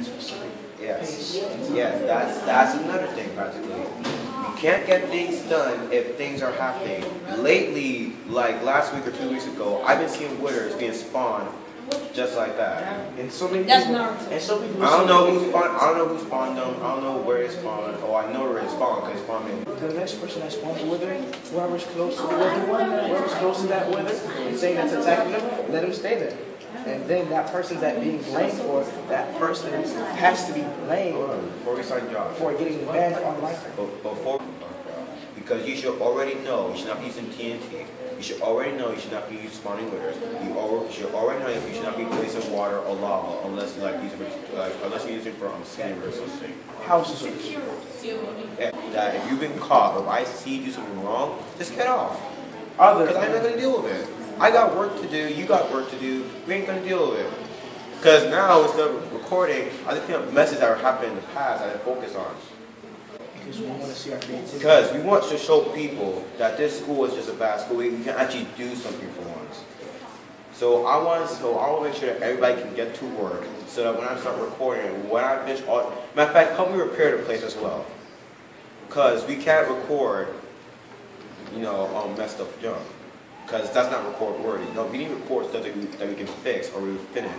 a specific Yes, pace. yes, that's, that's another thing practically. You can't get things done if things are happening. Lately, like last week or two weeks ago, I've been seeing withers being spawned just like that. And so many That's people, Naruto. and so people I don't know who spawned, I don't know who spawned them, I don't know where it spawned, oh, I know where it spawned, because it spawned me. The next person that spawns a wither, whoever's close to the wither one, whoever's close to that wither, and saying that's attacking them, let him stay there. And then that person that being blamed for, that person has to be blamed Hold before we start Josh. for getting banned on life. Be- Before, because you should already know you should not be using TNT. You should already know you should not be using spawning withers. You already should already know you should not be placing water or lava unless you like for, like unless you're using it for um, cinder or something. Houses. If, that if you've been caught, or if I see you do something wrong, just get off. Other Because I'm not gonna deal with it. I got work to do. You got work to do. We ain't gonna deal with it. Because now instead of recording, I just clean up messes that were happening in the past that I focus on. because we want to see our creativity. Because we want to show people that this school is just a bad school. We can actually do something for once. So I want, to, so I want to make sure that everybody can get to work, so that when I start recording, when I finish all, matter of fact, help me repair the place as well. Because we can't record, you know, um, messed up junk. Because that's not record worthy. No, we need stuff that we, that we can fix or we finish.